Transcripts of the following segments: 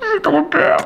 J'ai trop peur.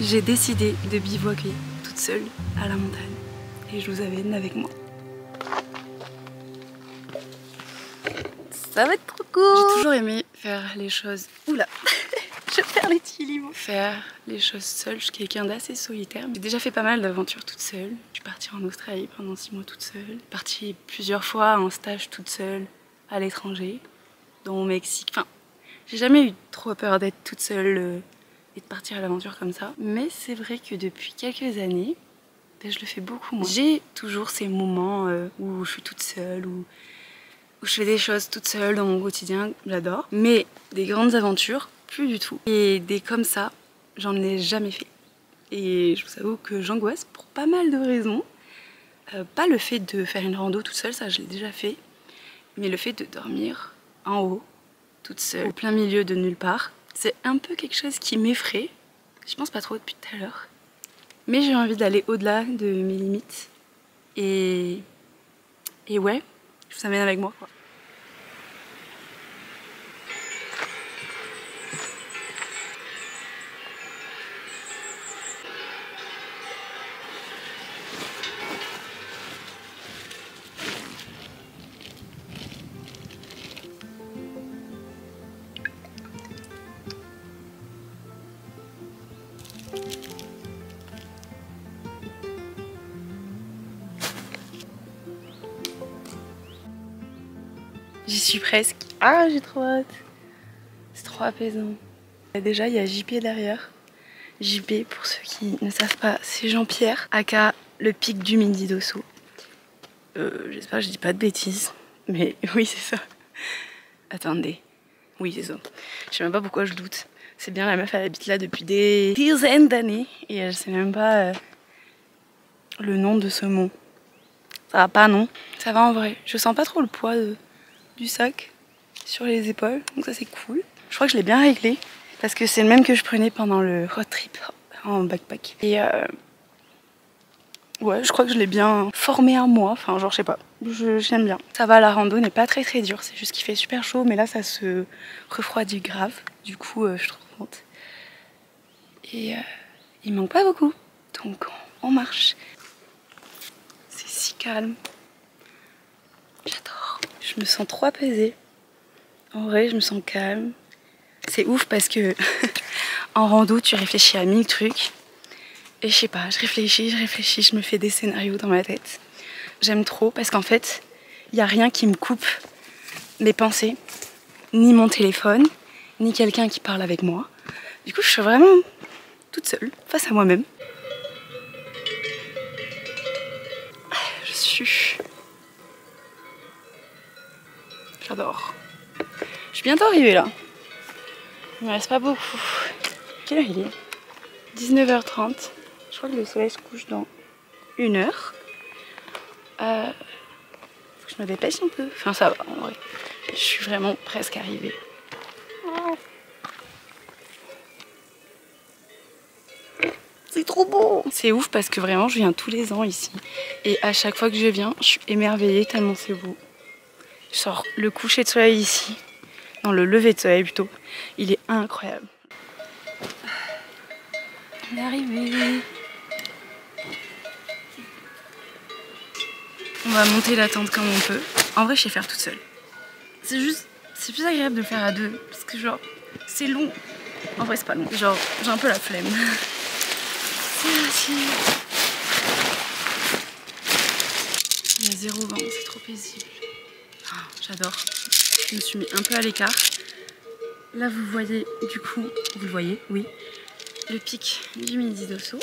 J'ai décidé de bivouaquer toute seule à la montagne et je vous amène avec moi. Ça va être trop cool J'ai toujours aimé faire les choses... Oula Je vais faire l'équilibre Faire les choses seule, je suis quelqu'un d'assez solitaire. J'ai déjà fait pas mal d'aventures toute seule. Je suis partie en Australie pendant six mois toute seule. Partie plusieurs fois en stage toute seule à l'étranger, dont au Mexique. Enfin, j'ai jamais eu trop peur d'être toute seule euh, et de partir à l'aventure comme ça. Mais c'est vrai que depuis quelques années, ben, je le fais beaucoup moins. J'ai toujours ces moments euh, où je suis toute seule, où, où je fais des choses toute seule dans mon quotidien, j'adore. Mais des grandes aventures, plus du tout. Et des comme ça, j'en ai jamais fait. Et je vous avoue que j'angoisse pour pas mal de raisons. Euh, pas le fait de faire une rando toute seule, ça je l'ai déjà fait. Mais le fait de dormir en haut, toute seule, au plein milieu de nulle part, c'est un peu quelque chose qui m'effraie. Je pense pas trop depuis tout à l'heure. Mais j'ai envie d'aller au-delà de mes limites. Et... Et ouais, je vous amène avec moi. Suis presque. Ah, j'ai trop hâte. C'est trop apaisant. Déjà, il y a JP derrière. JP, pour ceux qui ne savent pas, c'est Jean-Pierre, aka le pic du Midi d'Osso. Euh, J'espère que je dis pas de bêtises, mais oui, c'est ça. Attendez. Oui, c'est ça. Je sais même pas pourquoi je doute. C'est bien, la meuf, elle habite là depuis des dizaines d'années et elle sait même pas euh, le nom de ce mont. Ça va pas, non? Ça va en vrai. Je sens pas trop le poids de du sac sur les épaules, donc ça c'est cool. Je crois que je l'ai bien réglé parce que c'est le même que je prenais pendant le road trip en backpack. Et euh, ouais, je crois que je l'ai bien formé à moi, enfin genre je sais pas, j'aime bien. Ça va, la rando n'est pas très très dure, c'est juste qu'il fait super chaud, mais là ça se refroidit grave, du coup euh, je suis trop contente. Et euh, il manque pas beaucoup, donc on marche. C'est si calme. J'adore. Je me sens trop apaisée. En vrai, je me sens calme. C'est ouf parce que en rando, tu réfléchis à mille trucs. Et je sais pas, je réfléchis, je réfléchis, je me fais des scénarios dans ma tête. J'aime trop parce qu'en fait, il n'y a rien qui me coupe mes pensées, ni mon téléphone, ni quelqu'un qui parle avec moi. Du coup, je suis vraiment toute seule, face à moi-même. Je suis J'adore. Je suis bientôt arrivée là. Il me reste pas beaucoup. Quelle heure il est? 19h30. Je crois que le soleil se couche dans une heure. Euh, faut que je me dépêche un peu. Enfin ça va en vrai. Je suis vraiment presque arrivée. C'est trop beau C'est ouf parce que vraiment je viens tous les ans ici. Et à chaque fois que je viens, je suis émerveillée tellement c'est beau. Genre le coucher de soleil ici, non le lever de soleil plutôt, il est incroyable. On est arrivé. On va monter la tente comme on peut. En vrai, je sais faire toute seule. C'est juste, c'est plus agréable de faire à deux parce que genre, c'est long. En vrai, c'est pas long. Genre, j'ai un peu la flemme. C'est Il y a zéro vent, c'est trop paisible. J'adore. Je me suis mis un peu à l'écart. Là, vous voyez, du coup, vous le voyez, oui, le pic du Midi d'Osso.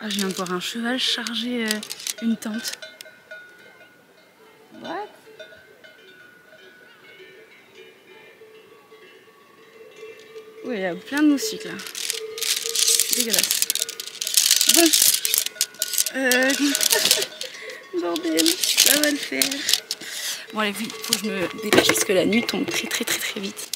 Ah, je viens de voir un cheval charger euh, une tente. What? Oui, il y a plein de moustiques là. dégueulasse. Bon. Euh... Bordel, ça va le faire. Bon allez, il faut que je me dépêche parce que la nuit tombe très très très très vite.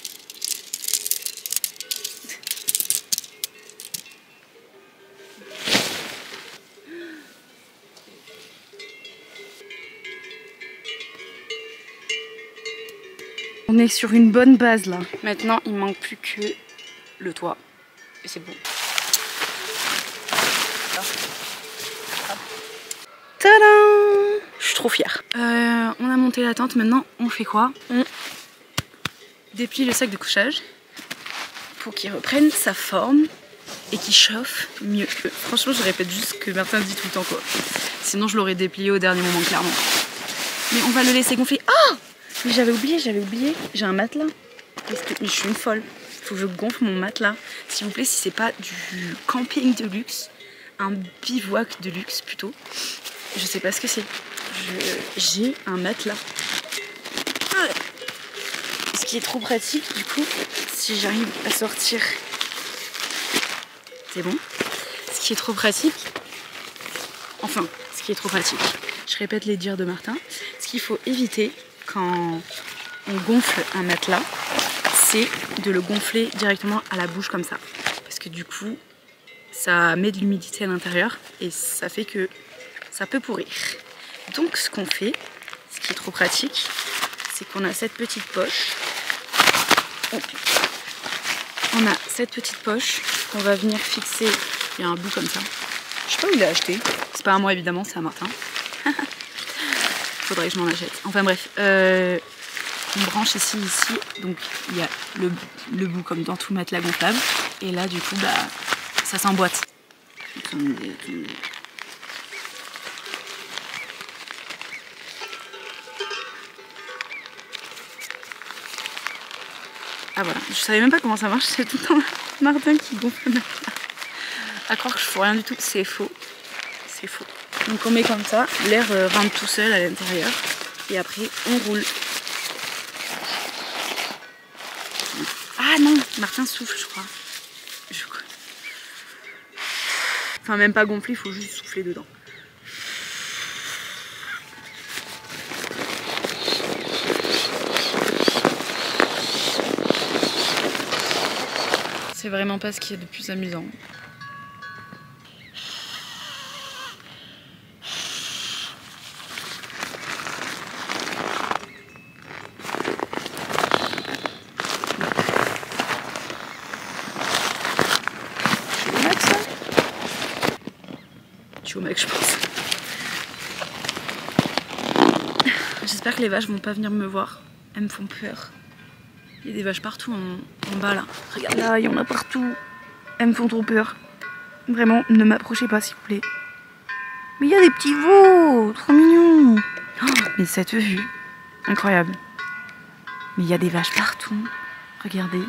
On est sur une bonne base là. Maintenant, il manque plus que le toit. Et c'est bon. Tadam Je suis trop fière. Euh, on a monté la tente, maintenant on fait quoi On déplie le sac de couchage pour qu'il reprenne sa forme et qu'il chauffe mieux. Franchement, je répète juste ce que Martin dit tout le temps quoi. Sinon, je l'aurais déplié au dernier moment, clairement. Mais on va le laisser gonfler. Oh mais j'avais oublié, j'avais oublié. J'ai un matelas. Mais je suis une folle. Il faut que je gonfle mon matelas. S'il vous plaît, si c'est pas du camping de luxe, un bivouac de luxe plutôt. Je sais pas ce que c'est. J'ai un matelas. Ah. Ce qui est trop pratique, du coup, si j'arrive à sortir. C'est bon? Ce qui est trop pratique. Enfin, ce qui est trop pratique. Je répète les dires de Martin. Ce qu'il faut éviter, quand on gonfle un matelas, c'est de le gonfler directement à la bouche comme ça. Parce que du coup, ça met de l'humidité à l'intérieur et ça fait que ça peut pourrir. Donc ce qu'on fait, ce qui est trop pratique, c'est qu'on a cette petite poche. On a cette petite poche qu'on va venir fixer. Il y a un bout comme ça. Je sais pas où il l'a acheté. C'est pas à moi évidemment, c'est à Martin. faudrait que je m'en achète. Enfin bref, euh, on branche ici, ici, donc il y a le, bout comme dans tout matelas gonflable, et là du coup, bah, ça s'emboîte. Ah voilà, je savais même pas comment ça marche, c'est tout temps Martin qui gonfle le matelas. À croire que je fous rien du tout, c'est faux. C'est faux. Donc on met comme ça, l'air euh, rentre tout seul à l'intérieur et après on roule. Ah non, Martin souffle je crois. Je. Enfin même pas gonfler, il faut juste souffler dedans. C'est vraiment pas ce qui est de plus amusant. au mec, je pense. J'espère que les vaches vont pas venir me voir. Elles me font peur. Il y a des vaches partout en, bas là. Regarde là, il y en a partout. Elles me font trop peur. Vraiment, ne m'approchez pas s'il vous plaît. Mais il y a des petits veaux, trop mignons. Oh, mais cette vue, incroyable. Mais il y a des vaches partout. Regardez.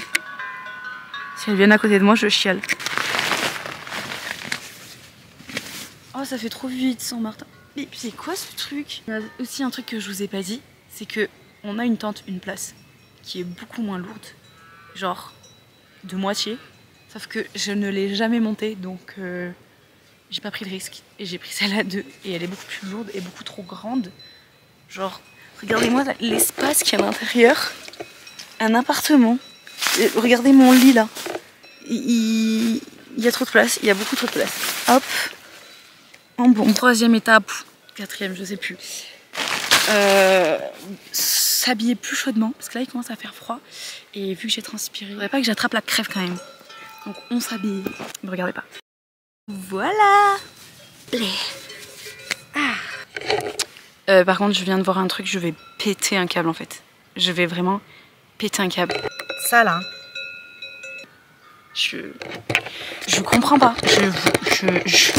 Si elles viennent à côté de moi, je chiale. Oh, ça fait trop vite sans Martin. Mais c'est quoi ce truc? Il y a aussi un truc que je vous ai pas dit, c'est que on a une tente, une place, qui est beaucoup moins lourde. Genre, de moitié. Sauf que je ne l'ai jamais montée, donc euh, j'ai pas pris de risque. Et j'ai pris celle à deux. Et elle est beaucoup plus lourde et beaucoup trop grande. Genre, regardez-moi l'espace qu'il y a à l'intérieur. Un appartement. regardez mon lit là. il y a trop de place, il y a beaucoup trop de place. Hop, en bon. Troisième étape, quatrième, je sais plus. Euh, s'habiller plus chaudement parce que là il commence à faire froid et vu que j'ai transpiré, il faudrait pas que j'attrape la crève quand même. Donc on s'habille. Ne regardez pas. Voilà. Ah. Euh, par contre, je viens de voir un truc, je vais péter un câble en fait. Je vais vraiment péter un câble. Ça là. Je. Je comprends pas. je, je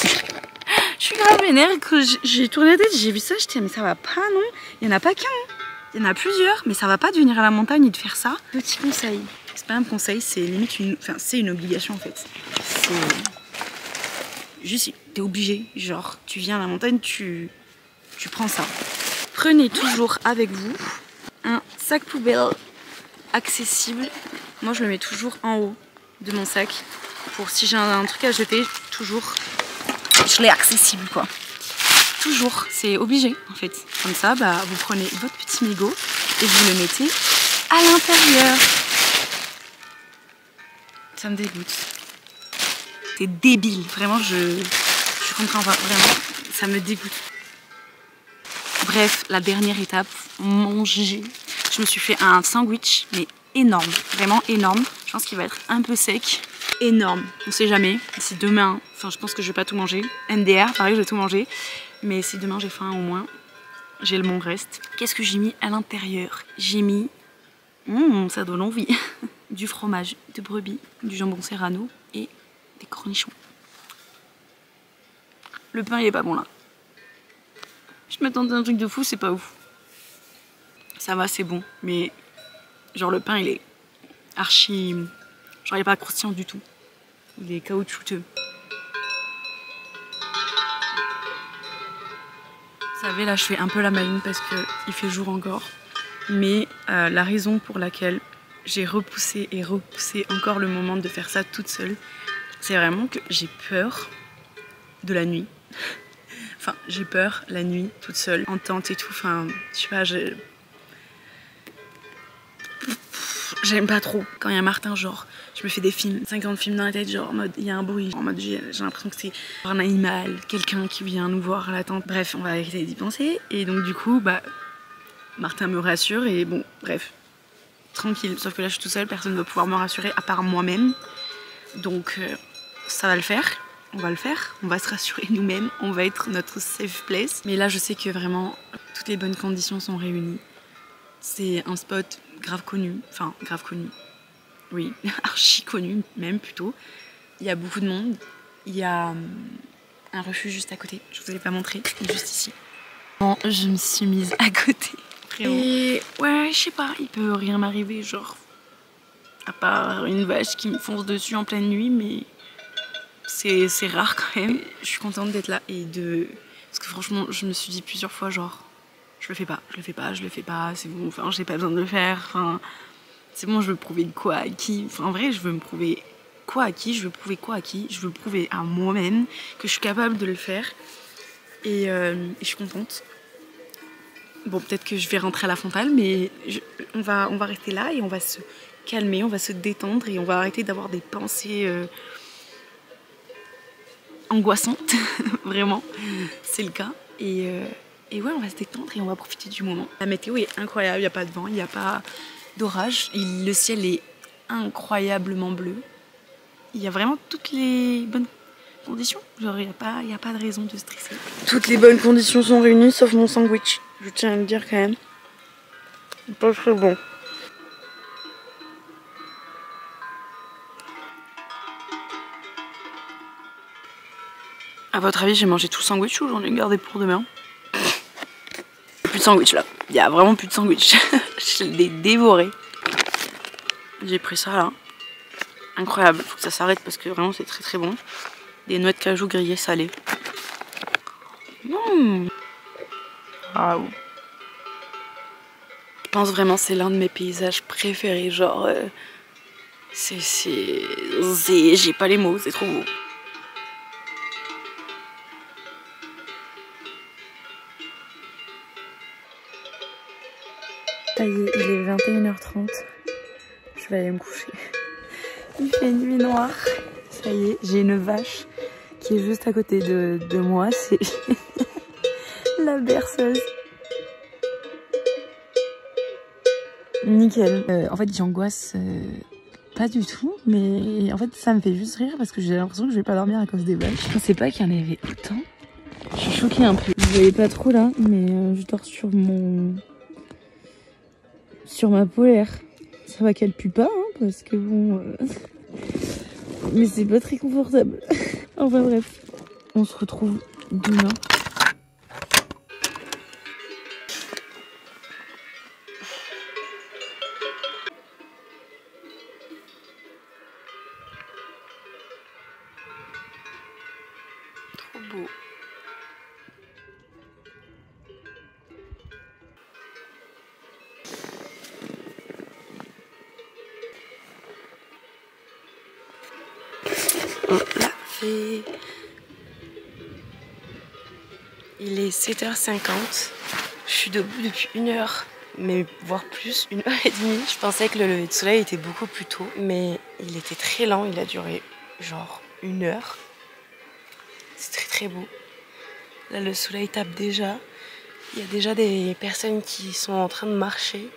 je suis grave énervée que j'ai tourné la tête, j'ai vu ça, j'étais mais ça va pas non? Il y en a pas qu'un, hein. Il y en a plusieurs, mais ça va pas de venir à la montagne et de faire ça. Petit conseil, c'est pas un conseil, c'est limite une, enfin c'est une obligation en fait. C'est juste, t'es obligé, genre tu viens à la montagne, tu, tu prends ça. Prenez toujours avec vous un sac poubelle accessible. Moi je le mets toujours en haut de mon sac pour si j'ai un, truc à jeter, toujours je l'ai accessible quoi. Toujours, c'est obligé en fait. Comme ça, bah, vous prenez votre petit mégot et vous le mettez à l'intérieur. Ça me dégoûte. C'est débile, vraiment je, je comprends pas, vraiment, ça me dégoûte. Bref, la dernière étape, manger. Je me suis fait un sandwich, mais énorme, vraiment énorme. Je pense qu'il va être un peu sec. Énorme, on sait jamais. Si demain, enfin je pense que je vais pas tout manger. NDR, pareil, je vais tout manger. Mais si demain j'ai faim au moins, j'ai le bon reste. Qu'est-ce que j'ai mis à l'intérieur? J'ai mis, mmh, ça donne envie, du fromage de brebis, du jambon serrano et des cornichons. Le pain il est pas bon là. Je m'attendais à un truc de fou, c'est pas ouf. Ça va, c'est bon, mais genre le pain il est archi... Genre il est pas croustillant du tout. Il est caoutchouteux. Là je fais un peu la maline parce qu'il fait jour encore. Mais euh, la raison pour laquelle j'ai repoussé et repoussé encore le moment de faire ça toute seule, c'est vraiment que j'ai peur de la nuit. Enfin, j'ai peur la nuit toute seule, en tente et tout. Enfin, je sais pas, J'aime pas trop quand il y a Martin, genre, je me fais des films, 50 films dans la tête, genre en mode, il y a un bruit, en mode, j'ai l'impression que c'est un animal, quelqu'un qui vient nous voir à la tente. Bref, on va arrêter d'y penser. Et donc, du coup, bah, Martin me rassure et bon, bref, tranquille. Sauf que là, je suis tout seul, personne ne va pouvoir me rassurer à part moi-même. Donc, euh, ça va le faire. On va le faire, on va se rassurer nous-mêmes, on va être notre safe place. Mais là, je sais que vraiment, toutes les bonnes conditions sont réunies. C'est un spot grave connu, enfin grave connu, oui, archi connu même plutôt. Il y a beaucoup de monde, il y a hum, un refuge juste à côté, je vous ai pas montré, juste ici. Bon, je me suis mise à côté. Et ouais, je sais pas, il peut rien m'arriver, genre, à part une vache qui me fonce dessus en pleine nuit, mais c'est rare quand même. Je suis contente d'être là et de... Parce que franchement, je me suis dit plusieurs fois, genre, je le fais pas, je le fais pas, je le fais pas, c'est bon, enfin j'ai pas besoin de le faire, enfin c'est bon, je veux prouver quoi à qui, enfin en vrai je veux me prouver quoi à qui, je veux prouver quoi à qui, je veux prouver à moi-même que je suis capable de le faire et, euh, je suis contente. Bon peut-être que je vais rentrer à la frontale mais on, va, on va rester là et on va se calmer, on va se détendre et on va arrêter d'avoir des pensées euh, angoissantes, vraiment, c'est le cas. Et, euh, et ouais, on va se détendre et on va profiter du moment. La météo est incroyable, il n'y a pas de vent, il n'y a pas d'orage. Le ciel est incroyablement bleu. Il y a vraiment toutes les bonnes conditions. Genre, il n'y a, pas, a pas de raison de stresser. Toutes les bonnes conditions sont réunies, sauf mon sandwich. Je tiens à le dire quand même. Pas très bon. À votre avis, j'ai mangé tout le sandwich ou j'en ai gardé pour demain? Plus de sandwich là. Il y a vraiment plus de sandwich. je l'ai dévoré. J'ai pris ça là. Incroyable. Faut que ça s'arrête parce que vraiment c'est très très bon. Des noix de cajou grillées salées. Mmh. Je pense vraiment c'est l'un de mes paysages préférés. Genre, euh, c'est... J'ai pas les mots, c'est trop beau. 30, Je vais aller me coucher. Il fait nuit noire. Ça y est, j'ai une vache qui est juste à côté de, de moi. C'est la berceuse. Nickel. Euh, en fait, j'angoisse euh, pas du tout, mais en fait, ça me fait juste rire parce que j'ai l'impression que je vais pas dormir à cause des vaches. Je pensais pas qu'il y en avait autant. Je suis choquée un peu. Vous voyez pas trop là, mais euh, je dors sur mon sur ma polaire. Ça va qu'elle pue pas, hein, parce que bon... Euh, mais c'est pas très confortable. enfin bref, on se retrouve demain. Il est 7h50. Je suis debout depuis une heure, mais voire plus, une heure et demie. Je pensais que le lever de soleil était beaucoup plus tôt, mais il était très lent. Il a duré genre une heure. C'est très très beau. Là, le soleil tape déjà. Il y a déjà des personnes qui sont en train de marcher.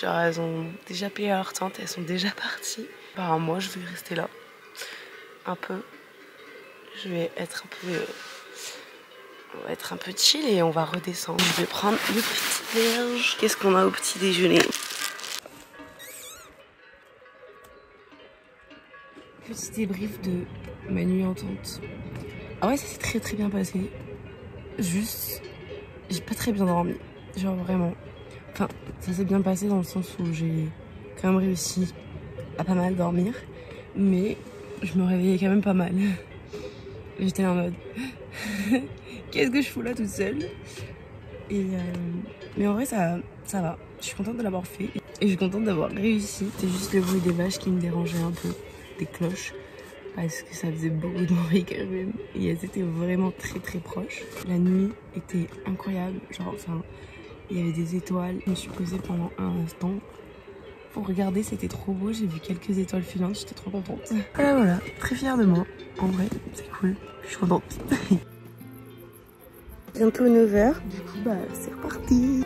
Genre, elles ont déjà payé leur tente, elles sont déjà parties. Bah, moi, je vais rester là. Un peu. Je vais être un peu. On va être un peu chill et on va redescendre. Je vais prendre le petit déj. Qu'est-ce qu'on a au petit déjeuner? Petit débrief de ma nuit en tente. Ah ouais, ça s'est très très bien passé. Juste, j'ai pas très bien dormi. Genre vraiment. Enfin, ça s'est bien passé dans le sens où j'ai quand même réussi à pas mal dormir. Mais je me réveillais quand même pas mal. J'étais en mode qu'est-ce que je fous là toute seule? Euh, mais en vrai ça, ça va. Je suis contente de l'avoir fait. Et je suis contente d'avoir réussi. C'est juste le bruit des vaches qui me dérangeait un peu des cloches. Parce que ça faisait beaucoup de bruit quand même. Et elles étaient vraiment très très proches. La nuit était incroyable. Genre enfin il y avait des étoiles. Je me suis posée pendant un instant pour regarder c'était trop beau j'ai vu quelques étoiles filantes j'étais trop contente. Voilà voilà. Très fière de moi. En vrai c'est cool. Je suis contente. Bientôt 9h du coup bah c'est reparti